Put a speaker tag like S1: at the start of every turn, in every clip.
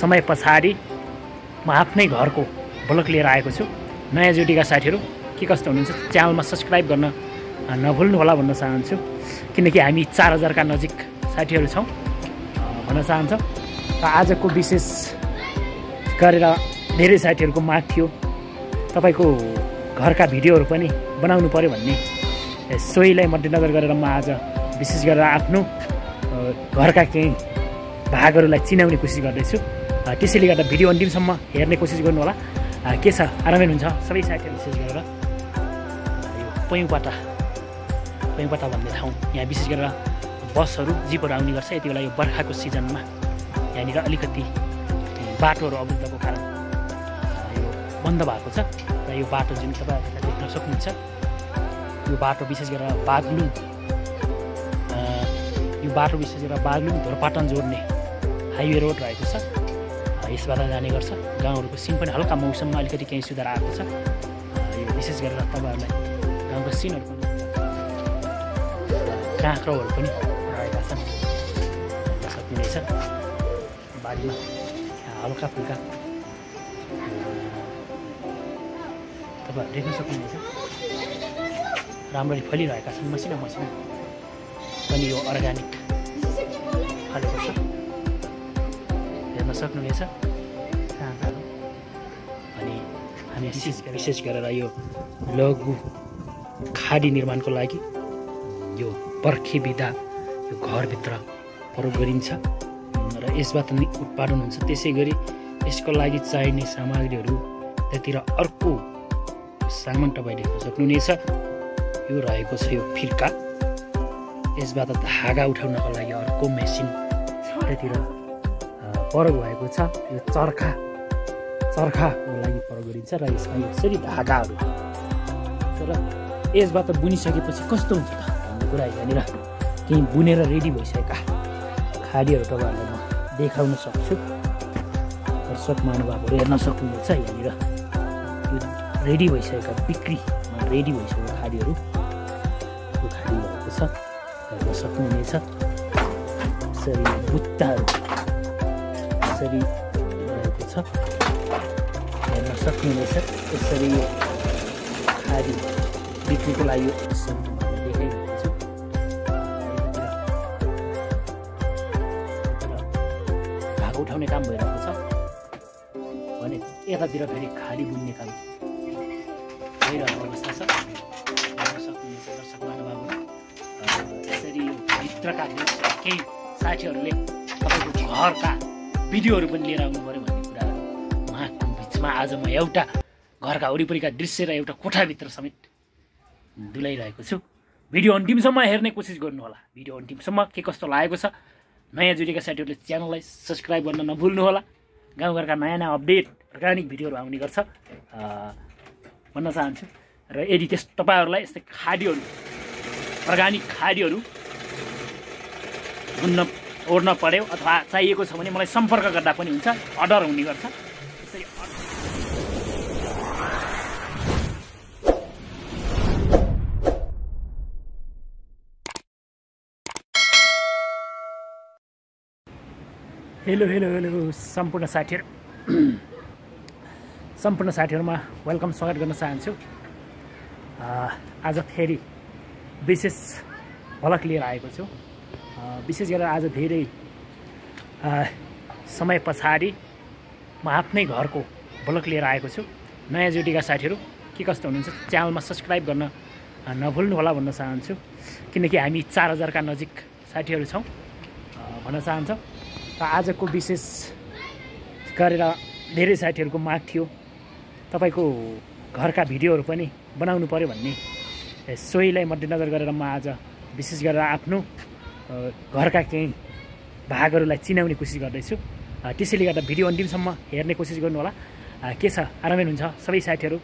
S1: समय पछाडि म आफ्नै घरको ब्लग लिएर आएको छु। नयाँ जुटीका साथीहरू के कस्तो हुनुहुन्छ? च्यानलमा सब्सक्राइब गर्न नभुल्नु होला भन्न चाहन्छु। किनकि हामी चार हजारका नजिक साथीहरू छौँ भन्न चाहन्छ। र आजको विशेष गरेर धेरै साथीहरूको माग थियो। तपाईँको घरका भिडियोहरू पनि बनाउनु पऱ्यो भन्ने सोहीलाई मध्यनजर गरेर म आज विशेष गरेर आफ्नो घरका केही भागहरूलाई चिनाउने कोसिस गर्दैछु। त्यसैले गर्दा भिडियो अन्तिमसम्म हेर्ने कोसिस गर्नु होला के छ? आरामै हुन्छ सबै साथीहरू विशेष गरेर। यो पैँपाटा पैँपाटा भन्ने ठाउँ। यहाँ विशेष गरेर बसहरू जिपहरू आउने गर्छ। यति बेला यो बर्खाको सिजनमा यहाँनिर अलिकति बाटोहरू अवरुद्धको कारण यो बन्द भएको छ र यो बाटो जुन तपाईँहरूले देख्न सक्नुहुन्छ यो बाटो विशेष गरेर बागलुङ यो बाटो विशेष गरेर बागलुङ धोरपाटन जोड्ने हाइवे रोड रहेको छ। यसबाट जाने गर्छ। गाउँहरूको सिन पनि हल्का मौसममा अलिकति केही सुधार आएको छ। यो विशेष गरेर तपाईँहरूलाई गाउँको सिनहरू पनि काँक्रोहरू पनि रहेका छन्। सक्नुहुनेछ बारीमा हल्का फुल्का। तपाईँहरू देख्न सक्नुहुनेछ। राम्ररी फलिरहेका छन्। मसिनो मसिनो पनि यो अर्ग्यानिक फलेको छ। हेर्न सक्नुहुनेछ। हामी विशेष विशेष गरेर यो लघु खाडी निर्माणको लागि यो पर्खे बिदा यो घरभित्र प्रयोग गरिन्छ र यसबाट नै उत्पादन हुन्छ। त्यसै गरी यसको लागि चाहिने सामग्रीहरू त्यतिर अर्को सामान तपाईँ देख्न सक्नुहुनेछ। यो रहेको छ यो फिर्का। यसबाट धागा उठाउनको लागि अर्को मेसिन त्यतिर प्रयोग भएको छ। यो चर्खा। चर्खाको लागि प्रयोग गरिन्छ र यसमा यसरी धागाहरू तर यसबाट बुनिसकेपछि कस्तो हुन्छ त? भन्ने कुरा यहाँनिर केही बुनेर रेडी भइसकेका खाडीहरू तपाईँहरूलाई म देखाउन सक्छु। दर्शक महानुभावहरू हेर्न सक्नुहुन्छ यहाँनिर। यो रेडी भइसकेका बिक्रीमा रेडी भइसकेको खाडीहरू यो खाडी भएको छ हेर्न सक्नुहुनेछ। यसरी बुट्टाहरू यसरी रहेको छ। हेर्न सक्नुहुनेछ यसरी यो खाडी बिक्रीको लागि भाग उठाउने काम भइरहेको छ। भने यतातिर फेरि खाडी बुन्ने काम भइरहेको अवस्था छ। यसरी भित्रका केही साथीहरूले तपाईँको घरका भिडियोहरू पनि लिएर आउनु पऱ्यो कुराहरू बिचमा आज म एउटा घरका वरिपरिका दृश्य र एउटा कोठाभित्र समेत डुलाइरहेको छु। भिडियो अन्तिमसम्म हेर्ने कोसिस गर्नुहोला। भिडियो अन्तिमसम्म के कस्तो लागेको छ? नयाँ जुटेका साथीहरूले च्यानललाई सब्सक्राइब गर्न नभुल्नु होला गाउँघरका नयाँ नयाँ अपडेट अर्ग्यानिक भिडियोहरू आउने गर्छ। भन्न चाहन्छु। र यदि त्यस तपाईँहरूलाई यस्तै खाडीहरू अर्ग्यानिक खाडीहरू हुन्न ओर्न पऱ्यो अथवा चाहिएको छ भने मलाई सम्पर्क गर्दा पनि हुन्छ। अर्डर हुने गर्छ। हेलो हेलो हेलो सम्पूर्ण साथीहरू। सम्पूर्ण साथीहरूमा वेलकम स्वागत गर्न चाहन्छु। आज फेरि विशेष झलक लिएर आएको छु। विशेष गरेर आज धेरै समय पछाडि म आफ्नै घरको ब्लग लिएर आएको छु। नयाँ जुटीका साथीहरू के कस्तो हुनुहुन्छ? च्यानलमा सब्सक्राइब गर्न नभुल्नु होला भन्न चाहन्छु। किनकि हामी चार हजारका नजिक साथीहरू छौँ। भन्न चाहन्छ। र आजको विशेष गरेर धेरै साथीहरूको माग थियो। तपाईँको घरका भिडियोहरू पनि बनाउनु पऱ्यो भन्ने। सोहीलाई मध्यनजर गरेर म आज विशेष गरेर आफ्नो घरका केही भागहरूलाई चिनाउने कोसिस गर्दैछु। त्यसैले गर्दा भिडियो अन्तिमसम्म हेर्ने कोसिस गर्नु होला अ, के छ? आरामै हुन्छ सबै साथीहरू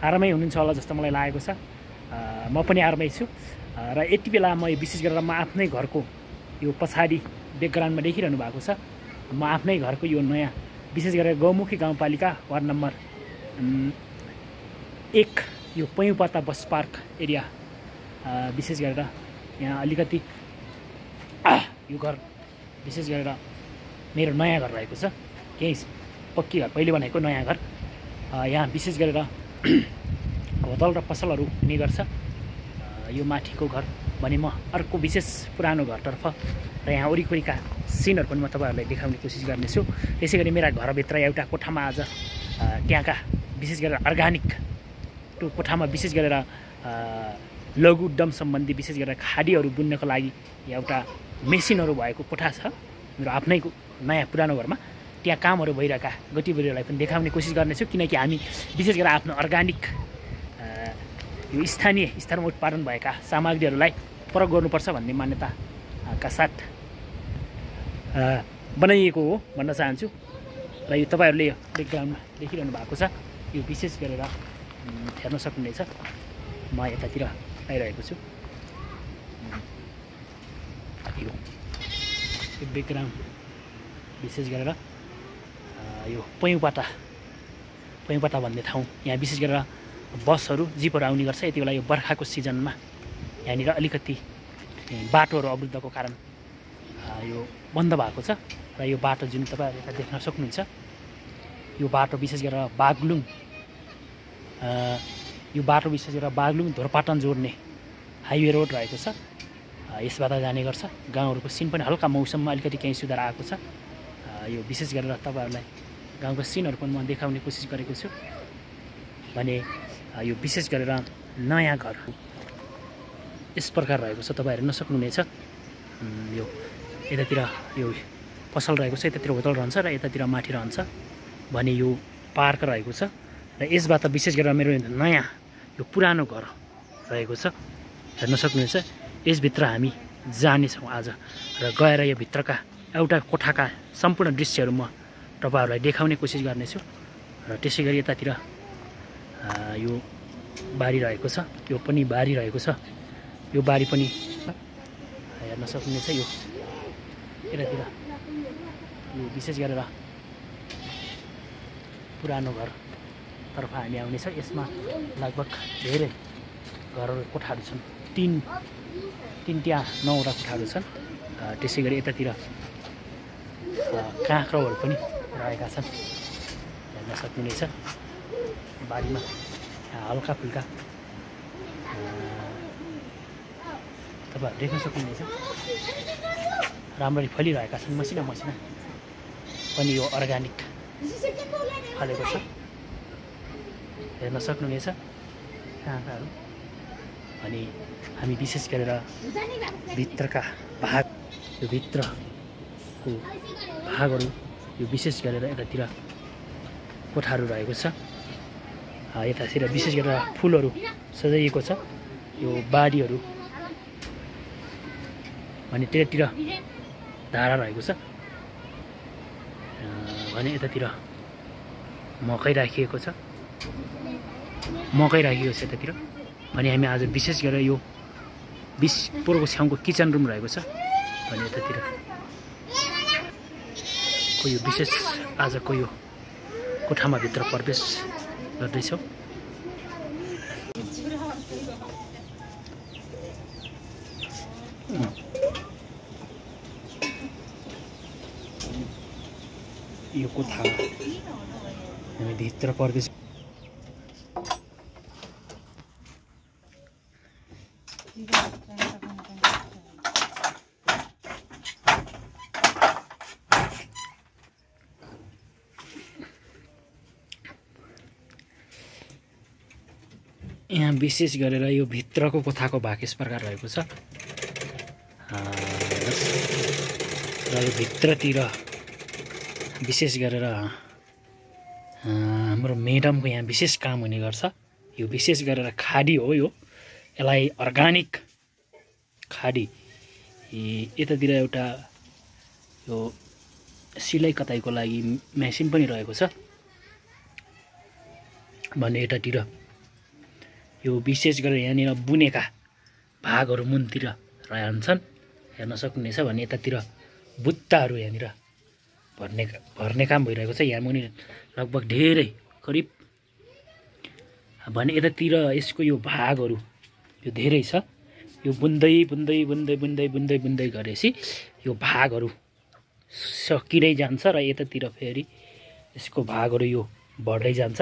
S1: आरामै हुनुहुन्छ होला जस्तो मलाई लागेको छ। म पनि आरामै छु। र यति बेला म विशेष गरेर म आफ्नै घरको यो पछाडि ब्याकग्राउन्डमा देखिरहनु भएको छ। म आफ्नै घरको यो नयाँ विशेष गरेर गौमुखी गाउँपालिका वार्ड नम्बर एक यो पैँपत्ता बस पार्क एरिया विशेष गरेर यहाँ अलिकति यो घर विशेष गरेर मेरो नयाँ घर रहेको छ। यहीँ पक्की घर पहिले बनाएको नयाँ घर। यहाँ विशेष गरेर होटल र पसलहरू हुने गर्छ। यो माथिको घर भने म अर्को विशेष पुरानो घरतर्फ र यहाँ वरिपरिका सिनहरू पनि म तपाईँहरूलाई देखाउने कोसिस गर्नेछु। त्यसै गरी मेरा घरभित्र एउटा कोठामा आज त्यहाँका विशेष गरेर अर्ग्यानिक त्यो कोठामा विशेष गरेर लघु उद्यम सम्बन्धी विशेष गरेर खाडीहरू बुन्नको लागि एउटा मेसिनहरू भएको कोठा छ। मेरो आफ्नै नयाँ पुरानो घरमा त्यहाँ कामहरू भइरहेका गतिविधिहरूलाई पनि देखाउने कोसिस गर्नेछु। किनकि हामी विशेष गरेर आफ्नो अर्ग्यानिक यो स्थानीय स्तरमा उत्पादन भएका सामग्रीहरूलाई प्रयोग गर्नुपर्छ भन्ने मान्यताका साथ बनाइएको हो भन्न चाहन्छु। र यो तपाईँहरूले यो ब्याकग्राउन्डमा देखिरहनु भएको छ। यो विशेष गरेर हेर्न सक्नुहुनेछ। म यतातिर आइरहेको छु। यो ब्याकग्राउन्ड विशेष गरेर यो पैँपाटा पैँपाटा भन्ने ठाउँ यहाँ विशेष गरेर बसहरू जिपहरू आउने गर्छ। यति बेला यो बर्खाको सिजनमा यहाँनिर अलिकति बाटोहरू अवरुद्धको कारण यो बन्द भएको छ र यो बाटो जुन तपाईँहरू यता देख्न सक्नुहुन्छ यो बाटो विशेष गरेर बागलुङ यो बाटो विशेष गरेर बागलुङ धोरपाटन जोड्ने हाइवे रोड रहेको छ। यसबाट जाने गर्छ। गाउँहरूको सिन पनि हल्का मौसममा अलिकति केही सुधार आएको छ। यो विशेष गरेर तपाईँहरूलाई गाउँको सिनहरू पनि म देखाउने कोसिस गरेको छु। भने यो विशेष गरेर नयाँ घर यस प्रकार रहेको छ। तपाईँ हेर्न सक्नुहुनेछ। यो यतातिर यो पसल रहेको छ यतातिर होटल रहन्छ र यतातिर माथि रहन्छ भने यो पार्क रहेको छ र यसबाट विशेष गरेर मेरो नयाँ यो पुरानो घर रहेको छ। हेर्न सक्नुहुन्छ यसभित्र हामी जानेछौँ आज र गएर यो भित्रका एउटा कोठाका सम्पूर्ण दृश्यहरू म तपाईँहरूलाई देखाउने कोसिस गर्नेछु र त्यसै गरी यतातिर यो बारी रहेको छ। यो पनि बारी रहेको छ। यो बारी पनि हेर्न सक्नुहुनेछ यो। यतातिर। यो विशेष गरेर पुरानो घरतर्फ हामी आउनेछ। यसमा लगभग धेरै घरहरू कोठाहरू छन्। तिन तिन त्यहाँ नौवटा कोठाहरू छन्। त्यसै गरी यतातिर काँक्रोहरू पनि रहेका छन्। हेर्न सक्नुहुनेछ। बारीमा। हल्का फुल्का। तपाईँहरू देख्न सक्नुहुनेछ। राम्ररी फलिरहेका छन् मसिना मसिना। पनि यो अर्ग्यानिक फलेको छ। हेर्न सक्नुहुनेछ काँक्राहरू अनि हामी विशेष गरेर भित्रका भाग यो भित्रको भागहरू यो विशेष गरेर यतातिर कोठाहरू रहेको छ। यतातिर विशेष गरेर फुलहरू सजाइएको छ यो बारीहरू भने त्यतातिर धारा रहेको छ। भने यतातिर मकै राखिएको छ। मकै राखिएको छ यतातिर। अनि हामी आज विशेष गरेर यो बिस पोहोरको छेउको किचन रुम रहेको छ। भने यतातिर को यो विशेष आजको यो कोठामा भित्र प्रवेश गर्दैछौँ। यो कोठा हामी भित्र प्रवेश यहाँ विशेष गरेर यो भित्रको कोठाको भाग यस प्रकार रहेको छ। र यो भित्रतिर विशेष गरेर हाम्रो मेडमको यहाँ विशेष काम हुने गर्छ। यो विशेष गरेर खाडी हो यो। यसलाई अर्ग्यानिक खाडी। यतातिर एउटा यो सिलाइ कताइको लागि मेसिन पनि रहेको छ। भने यतातिर यो विशेष गरेर यहाँनिर बुनेका भागहरू मुनतिर रहन्छन्। हेर्न सक्नुहुनेछ भने यतातिर बुत्ताहरू यहाँनिर भर्ने भर्ने काम भइरहेको छ। यहाँ मुनि लगभग धेरै करिब। भने यतातिर यसको यो भागहरू यो धेरै छ। यो बुन्दै बुन्दै बुन्दै बुन्दै बुन्दै बुन्दै गरेपछि यो भागहरू सकिँदै जान्छ र यतातिर फेरि यसको भागहरू यो बढ्दै जान्छ।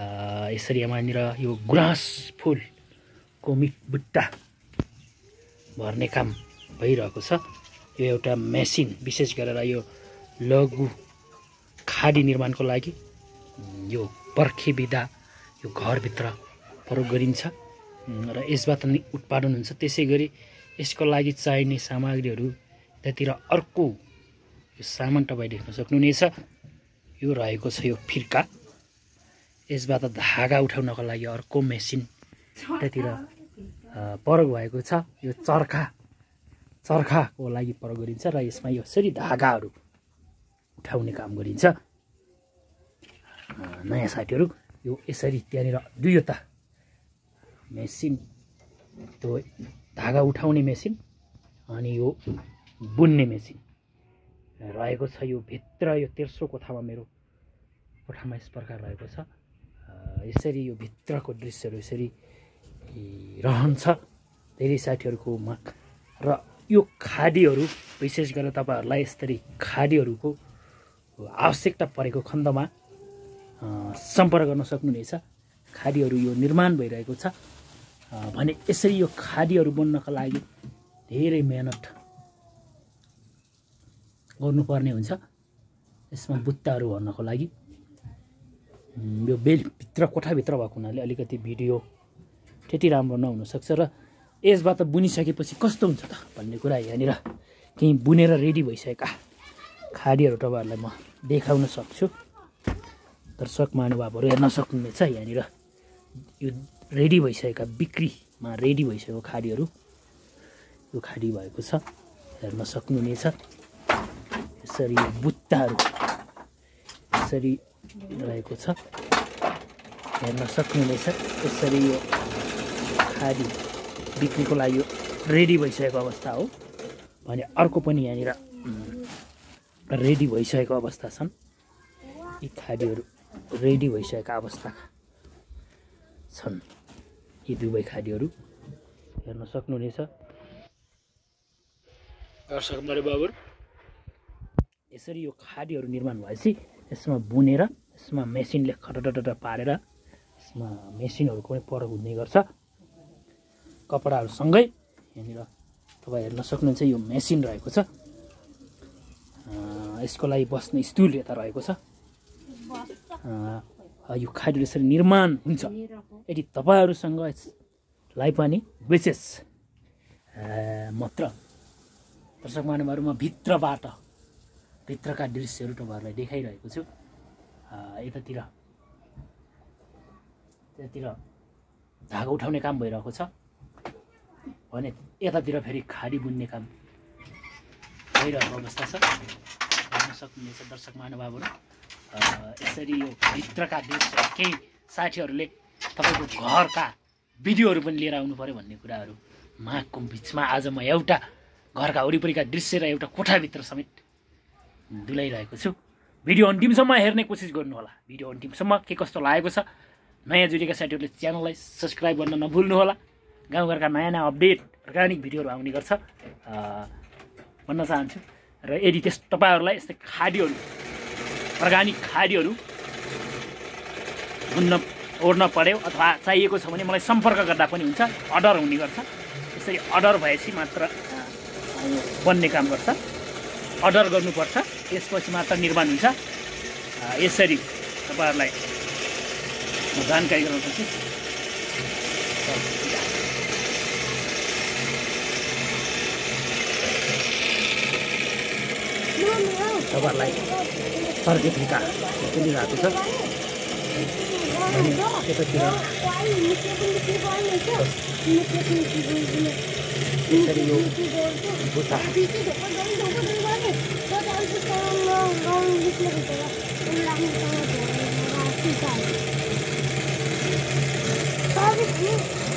S1: यसरी यहाँनिर यो गुराँस फुलको मिट बुट्टा भर्ने काम भइरहेको छ यो एउटा मेसिन विशेष गरेर यो लघु खाडी निर्माणको लागि यो पर्खे बिदा यो घरभित्र प्रयोग गरिन्छ र यसबाट नै उत्पादन हुन्छ त्यसै गरी यसको लागि चाहिने सामग्रीहरू त्यतिर अर्को यो सामान तपाईँ देख्न सक्नुहुनेछ यो रहेको छ यो फिर्का यसबाट धागा उठाउनको लागि अर्को मेसिन त्यतिर प्रयोग भएको छ। यो चर्खा चर्खाको लागि प्रयोग गरिन्छ र यसमा यसरी धागाहरू उठाउने काम गरिन्छ। नयाँ साथीहरू यो यसरी त्यहाँनिर दुईवटा मेसिन त्यो धागा उठाउने मेसिन अनि यो बुन्ने मेसिन रहेको छ। यो भित्र यो तेर्सो कोठामा मेरो कोठामा यस प्रकार रहेको छ। यसरी यो भित्रको दृश्यहरू यसरी रहन्छ। धेरै साथीहरूकोमा र यो खाडीहरू विशेष गरेर तपाईँहरूलाई यसरी खाडीहरूको आवश्यकता परेको खण्डमा सम्पर्क गर्न सक्नुहुनेछ। खाडीहरू यो निर्माण भइरहेको छ। भने यसरी यो खाडीहरू बन्नका लागि धेरै मेहनत गर्नुपर्ने हुन्छ। यसमा बुत्ताहरू भर्नको लागि यो बेलभित्र कोठाभित्र भएको हुनाले अलिकति भिडियो त्यति राम्रो नहुनसक्छ र यसबाट बुनिसकेपछि कस्तो हुन्छ त भन्ने कुरा यहाँनिर केही बुनेर रेडी भइसकेका खाडीहरू तपाईँहरूलाई म देखाउन सक्छु। दर्शक महानुभावहरू हेर्न सक्नुहुनेछ यहाँनिर। यो रेडी भइसकेका बिक्रीमा रेडी भइसकेको खाडीहरू। यो खाडी भएको छ हेर्न सक्नुहुनेछ। यसरी बुत्ताहरू यसरी रहेको छ। हेर्न सक्नुहुनेछ यसरी यो खाडी बिक्रीको लागि यो रेडी भइसकेको अवस्था हो। भने अर्को पनि यहाँनिर रेडी भइसकेको अवस्था छन्। यी खाडीहरू रेडी भइसकेका अवस्था छन्। यी दुवै खाडीहरू हेर्न सक्नुहुनेछ। दर्शक बाबु यसरी यो खाडीहरू निर्माण भएपछि यसमा बुनेर यसमा मेसिनले खटटट पारेर यसमा मेसिनहरूको पनि प्रयोग हुने गर्छ। कपडाहरूसँगै यहाँनिर तपाईँ हेर्न सक्नुहुन्छ यो मेसिन रहेको छ। यसको लागि बस्ने स्टुल यता रहेको छ। यो खाद्य यसरी निर्माण हुन्छ। यदि तपाईँहरूसँग यसलाई पनि विशेष मात्र दर्शक महानुभावहरू म भित्रबाट भित्रका दृश्यहरू तपाईँहरूलाई देखाइरहेको छु। यतातिर। त्यतातिर धागो उठाउने काम भइरहेको छ। भने यतातिर फेरि खाडी बुन्ने काम भइरहेको अवस्था छ। हेर्न सक्नुहुनेछ दर्शक महानुभावहरू। यसरी यो भित्रका दृश्य केही साथीहरूले तपाईँको घरका भिडियोहरू पनि लिएर आउनु पऱ्यो भन्ने कुराहरू माघको बिचमा आज म एउटा घरका वरिपरिका दृश्य र एउटा कोठाभित्र समेत डुलाइरहेको छु। भिडियो अन्तिमसम्म हेर्ने कोसिस गर्नुहोला। भिडियो अन्तिमसम्म के कस्तो लागेको छ? नयाँ जुडेका साथीहरूले च्यानललाई सब्सक्राइब गर्न नभुल्नुहोला। गाउँघरका नयाँ नयाँ अपडेट अर्ग्यानिक भिडियोहरू आउने गर्छ। भन्न चाहन्छु। र यदि त्यस तपाईँहरूलाई यस्तै खाडीहरू अर्ग्यानिक खाडीहरू हुन्न ओर्न पऱ्यो अथवा चाहिएको छ भने मलाई सम्पर्क गर्दा पनि हुन्छ। अर्डर हुने गर्छ। यसरी अर्डर भएपछि मात्र बन्ने काम गर्छ। अर्डर गर्नुपर्छ। त्यसपछि मात्र निर्माण हुन्छ। यसरी तपाईँहरूलाई म जानकारी गराउन सक्छु तपाईँहरूलाई सर्के फिर्का चलिरहेको छ। यतातिर यसरी यो बुट्टा गाँव इंग्लिश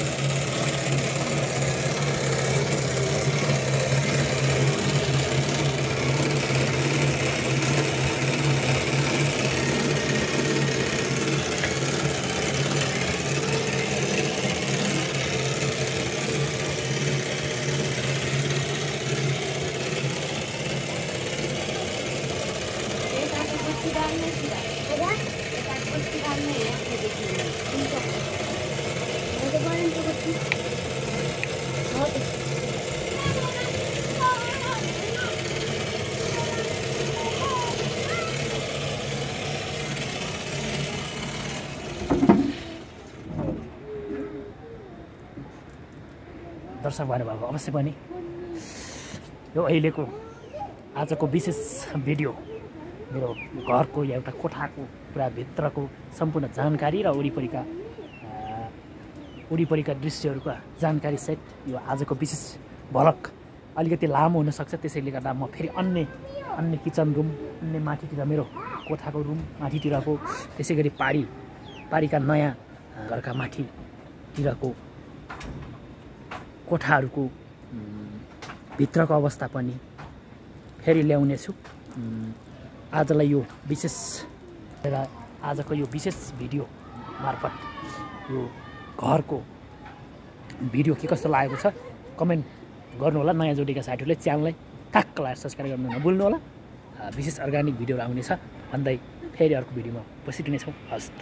S1: दर्शक भानुभएको अवश्य पनि यो अहिलेको आजको विशेष भिडियो मेरो घरको या एउटा कोठाको पुरा भित्रको सम्पूर्ण जानकारी र वरिपरिका वरिपरिका दृश्यहरूका जानकारी सहित यो आजको विशेष झलक अलिकति लामो हुनसक्छ। त्यसैले गर्दा म फेरि अन्य अन्य किचन रुम अन्य माथितिर मेरो कोठाको रुम माथितिरको त्यसै गरी पारी पारीका नयाँ घरका माथितिरको कोठाहरूको भित्रको अवस्था पनि फेरि ल्याउनेछु। आजलाई यो विशेष आजको यो विशेष भिडियो मार्फत यो घरको भिडियो के कस्तो लागेको छ कमेन्ट गर्नुहोला। नयाँ जोडेका साथीहरूले च्यानललाई टक्क लगाएर सब्सक्राइब गर्नु नभुल्नुहोला अ, विशेष अर्ग्यानिक भिडियोहरू आउनेछ भन्दै फेरि अर्को भिडियोमा बसिदिनेछौँ हस्। त